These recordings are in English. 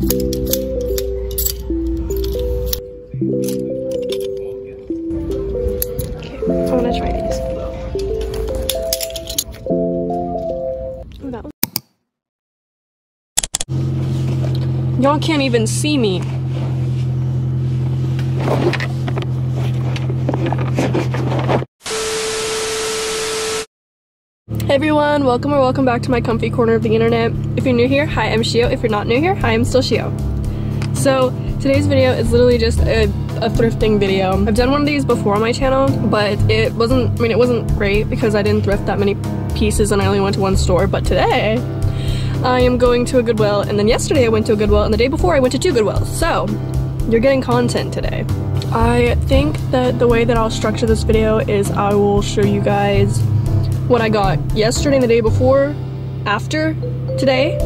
Okay, I want to try these. Y'all can't even see me. Everyone, welcome or welcome back to my comfy corner of the internet. If you're new here, hi, I'm Shiyo. If you're not new here, hi, I'm still Shiyo. So today's video is literally just a, a thrifting video. I've done one of these before on my channel, but it wasn't, I mean, it wasn't great because I didn't thrift that many pieces and I only went to one store. But today, I am going to a Goodwill, and then yesterday I went to a Goodwill, and the day before I went to two Goodwills. So, you're getting content today. I think that the way that I'll structure this video is I will show you guys what I got yesterday and the day before, after today.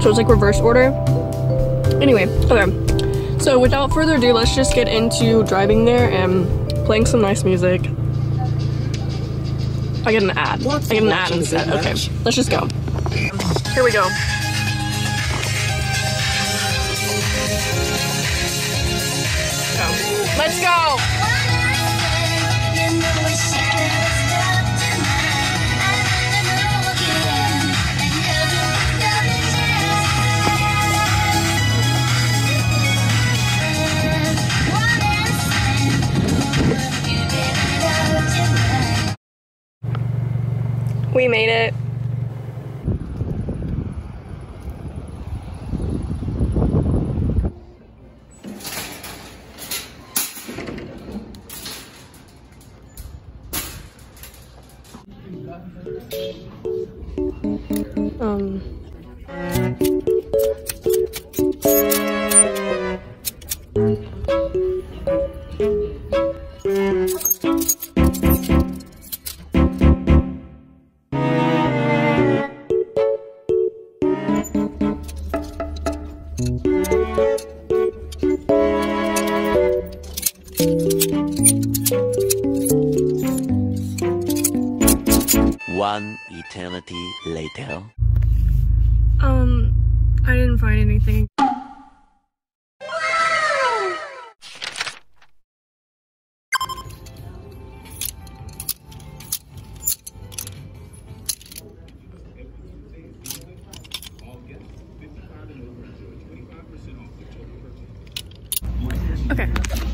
So it's like reverse order. Anyway, okay. So without further ado, let's just get into driving there and playing some nice music. I get an ad. I get an ad instead. Okay, let's just go. Here we go. Go. Let's go! We made it.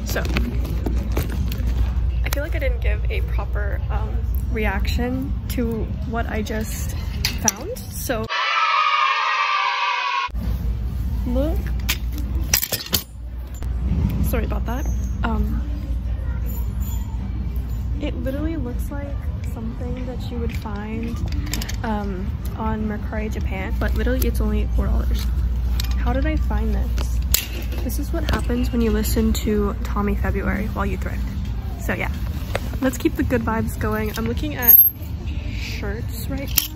So I feel like I didn't give a proper um, reaction to what I just found. So look. Sorry about that. Um, it literally looks like something that you would find um, on Mercari Japan, but literally it's only $4. How did I find this? This is what happens when you listen to Tommy February while you thrift. So yeah, let's keep the good vibes going. I'm looking at shirts right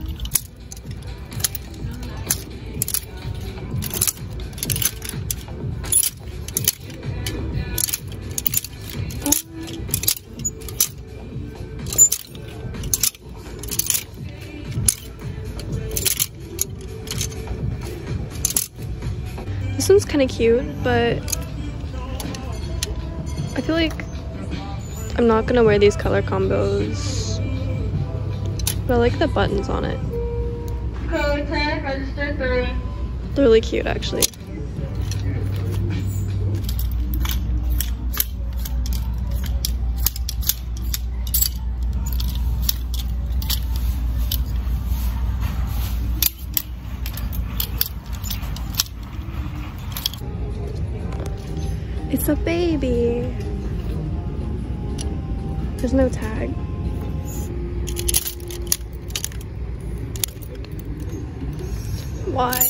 one's kind of cute, but I feel like I'm not gonna wear these color combos. But I like the buttons on it. Code 10, register 3. They're really cute, actually. It's a baby. There's no tag. Why?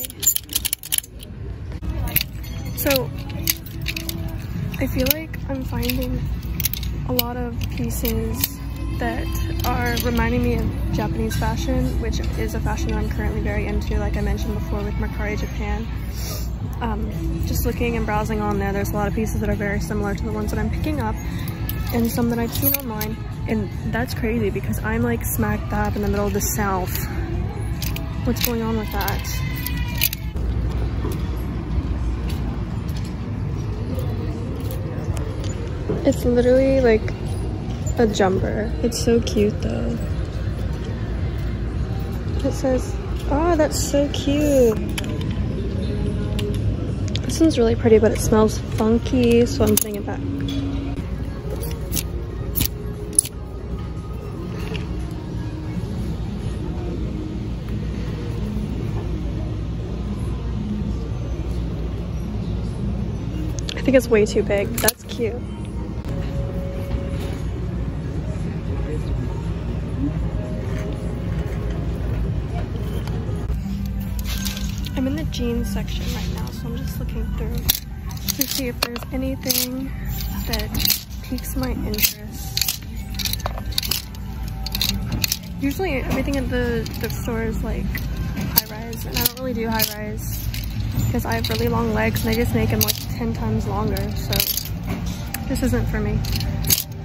So, I feel like I'm finding a lot of pieces that are reminding me of Japanese fashion, which is a fashion that I'm currently very into, like I mentioned before with Mercari Japan um, just looking and browsing on there, there's a lot of pieces that are very similar to the ones that I'm picking up and some that I've seen online. And that's crazy because I'm like smack dab in the middle of the South. What's going on with that? It's literally like a jumper. It's so cute though. It says, oh, that's so cute. This one's really pretty, but it smells funky, so I'm putting it back. I think it's way too big. That's cute. I'm in the jeans section right now, so I'm just looking through to see if there's anything that piques my interest. Usually everything at the thrift store is like high-rise, and I don't really do high-rise because I have really long legs and I just make them like 10 times longer, so this isn't for me.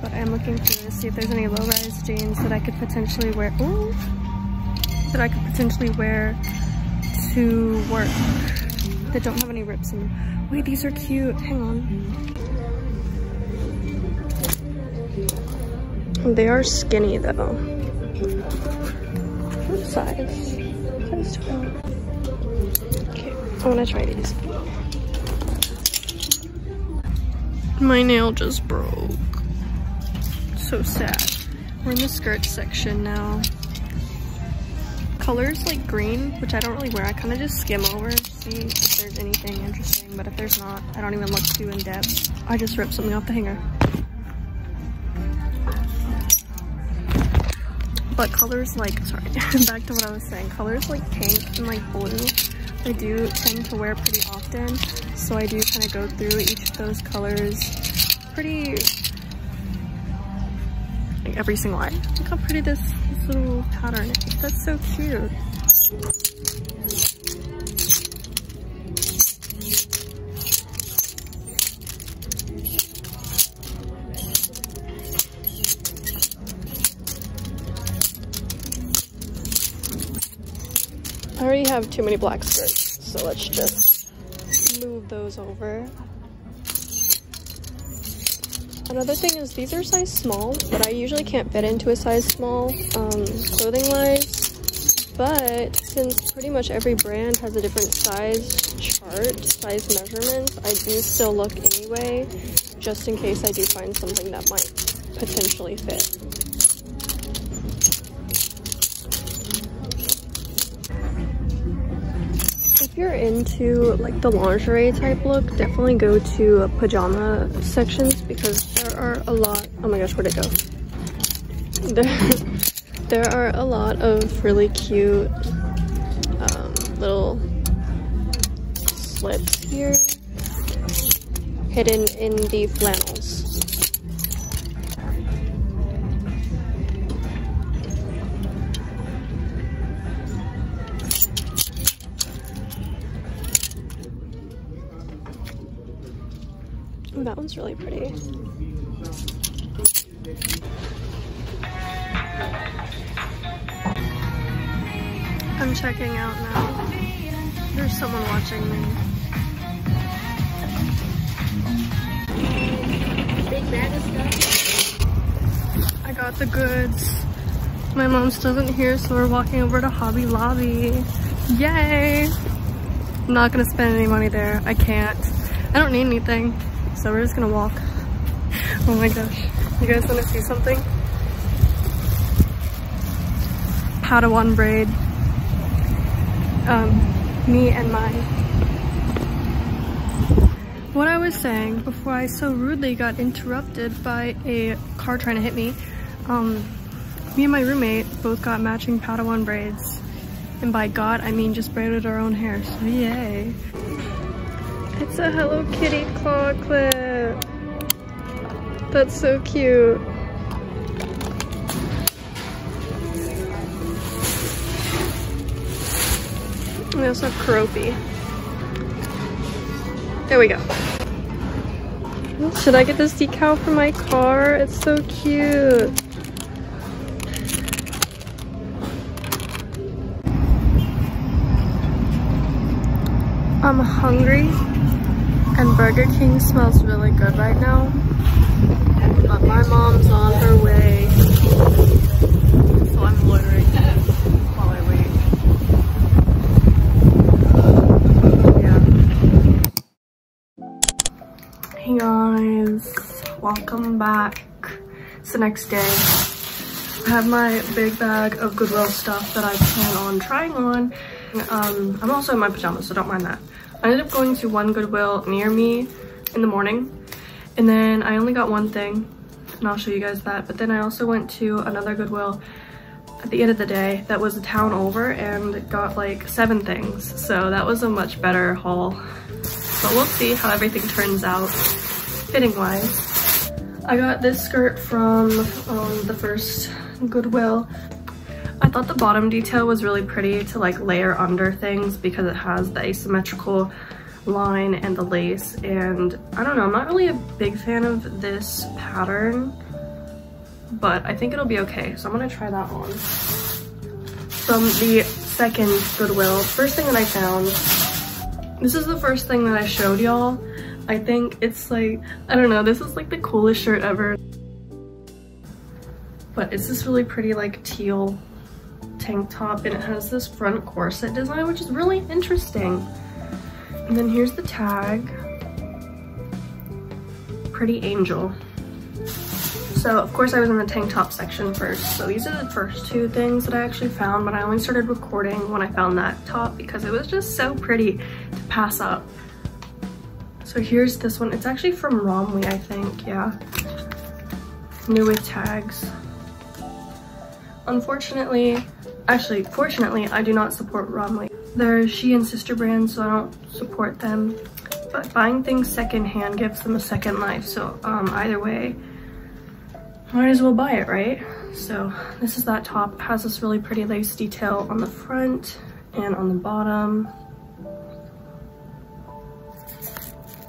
But I'm looking through to see if there's any low-rise jeans that I could potentially wear. Ooh, that I could potentially wear to work that don't have any rips in them. Wait, these are cute. Hang on. They are skinny though. What size? Size 12. Okay, I want to try these. My nail just broke. So sad. We're in the skirt section now colors like green, which I don't really wear. I kind of just skim over and see if there's anything interesting, but if there's not, I don't even look too in depth. I just rip something off the hanger. But colors like, sorry, back to what I was saying, colors like pink and like blue, I do tend to wear pretty often, so I do kind of go through each of those colors pretty, like every single eye. Look how pretty this That's so cute. I already have too many black skirts, so let's just move those over. Another thing is these are size small, but I usually can't fit into a size small um, clothing wise. But since pretty much every brand has a different size chart, size measurements, I do still look anyway, just in case I do find something that might potentially fit. If you're into like the lingerie type look, definitely go to pajama sections because there are a lot. Oh my gosh, where'd it go? There, there are a lot of really cute um, little slips here hidden in the flannels. One's really pretty. I'm checking out now. There's someone watching me. I got the goods. My mom still isn't here, so we're walking over to Hobby Lobby. Yay! I'm not gonna spend any money there. I can't. I don't need anything. So we're just gonna walk. Oh my gosh. You guys wanna see something? Padawan braid. Um, me and my. What I was saying before I so rudely got interrupted by a car trying to hit me, um, me and my roommate both got matching Padawan braids. And by God, I mean just braided our own hair, so yay. It's a Hello Kitty claw clip. That's so cute. We also have Keroppi. There we go. Should I get this decal for my car? It's so cute. I'm hungry and Burger King smells really good right now. But my mom's on her way. So I'm loitering while I wait. Yeah. Hey guys, welcome back. It's the next day. I have my big bag of Goodwill stuff that I plan on trying on. Um, I'm also in my pajamas, so don't mind that. I ended up going to one Goodwill near me in the morning and then I only got one thing and I'll show you guys that. But then I also went to another Goodwill at the end of the day that was a town over and got like seven things. So that was a much better haul. But we'll see how everything turns out fitting wise. I got this skirt from um, the first Goodwill. I thought the bottom detail was really pretty to like layer under things because it has the asymmetrical line and the lace. And I don't know I'm not really a big fan of this pattern but I think it'll be okay. So I'm gonna try that on. From the second Goodwill first thing that I found this is the first thing that I showed y'all. I think it's like I don't know this is like the coolest shirt ever. But it's this really pretty like teal tank top and it has this front corset design which is really interesting and then here's the tag. Pretty Angel. So of course I was in the tank top section first. So these are the first two things that I actually found, but I only started recording when I found that top because it was just so pretty to pass up. So here's this one. It's actually from Romwe, I think, yeah. New with tags. Unfortunately, actually, fortunately, I do not support Romwe. They're Shein and sister brands, so I don't support them. But buying things secondhand gives them a second life. So um, either way, might as well buy it, right? So this is that top. It has this really pretty lace detail on the front and on the bottom.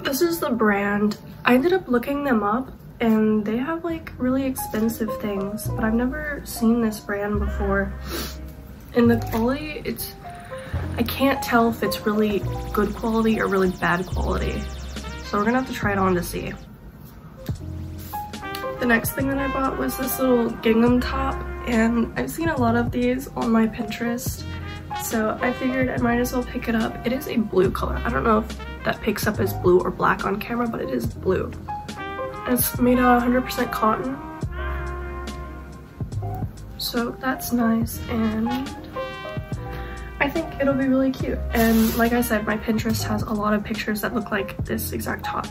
This is the brand. I ended up looking them up and they have like really expensive things, but I've never seen this brand before. And the quality, it's I can't tell if it's really good quality or really bad quality. So we're gonna have to try it on to see. The next thing that I bought was this little gingham top and I've seen a lot of these on my Pinterest. So I figured I might as well pick it up. It is a blue color. I don't know if that picks up as blue or black on camera, but it is blue. It's made out of 100% cotton. So that's nice and I think it'll be really cute. And like I said, my Pinterest has a lot of pictures that look like this exact top.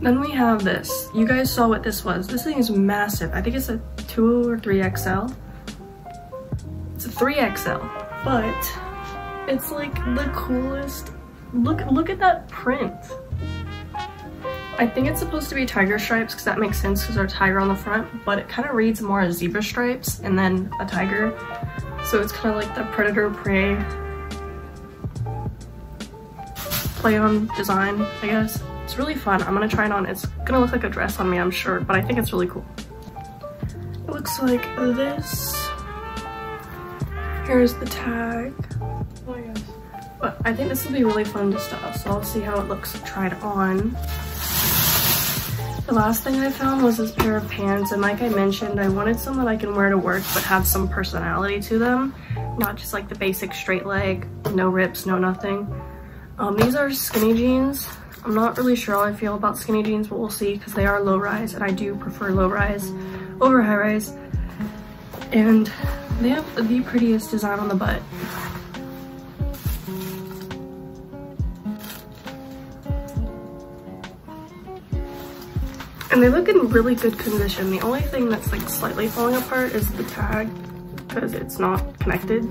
Then we have this. You guys saw what this was. This thing is massive. I think it's a 2 or 3XL. It's a 3XL, but it's like the coolest. Look, look at that print. I think it's supposed to be tiger stripes because that makes sense because there's a tiger on the front, but it kind of reads more as zebra stripes and then a tiger. So it's kind of like the predator prey play on design, I guess. It's really fun. I'm gonna try it on. It's gonna look like a dress on me, I'm sure, but I think it's really cool. It looks like this. Here's the tag. Oh yes. But I think this will be really fun to style, so I'll see how it looks tried on. The last thing I found was this pair of pants and like I mentioned, I wanted some that I can wear to work but have some personality to them. Not just like the basic straight leg, no rips, no nothing. Um, these are skinny jeans. I'm not really sure how I feel about skinny jeans, but we'll see because they are low rise and I do prefer low rise over high rise. And they have the prettiest design on the butt. And they look in really good condition. The only thing that's like slightly falling apart is the tag because it's not connected.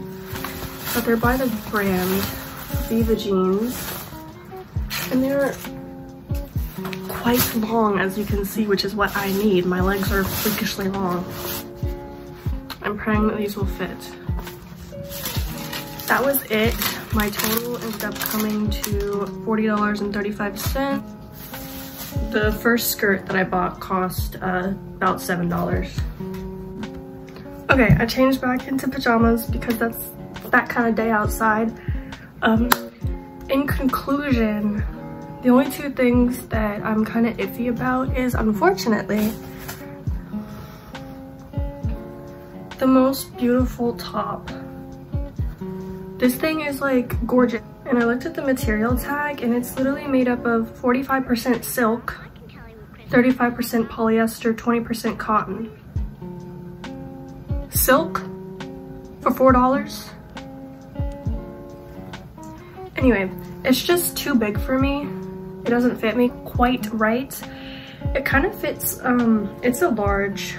But they're by the brand Viva Jeans. And they're quite long as you can see, which is what I need. My legs are freakishly long. I'm praying that these will fit. That was it. My total ended up coming to $40.35 the first skirt that I bought cost uh, about $7. Okay, I changed back into pajamas because that's that kind of day outside. Um, in conclusion, the only two things that I'm kind of iffy about is unfortunately the most beautiful top. This thing is like gorgeous. And I looked at the material tag and it's literally made up of 45% silk, 35% polyester, 20% cotton. Silk for $4. Anyway, it's just too big for me. It doesn't fit me quite right. It kind of fits, um, it's a large,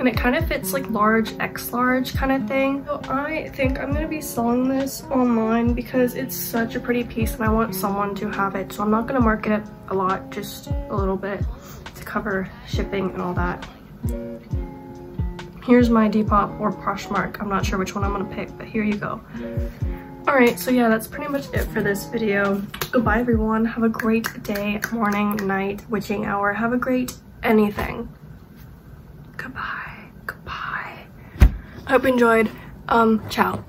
and it kind of fits like large X large kind of thing. So I think I'm gonna be selling this online because it's such a pretty piece and I want someone to have it. So I'm not gonna market it a lot, just a little bit to cover shipping and all that. Here's my Depop or Poshmark. I'm not sure which one I'm gonna pick, but here you go. All right, so yeah, that's pretty much it for this video. Goodbye, everyone. Have a great day, morning, night, witching hour. Have a great anything. Goodbye. Hope you enjoyed. Um, ciao.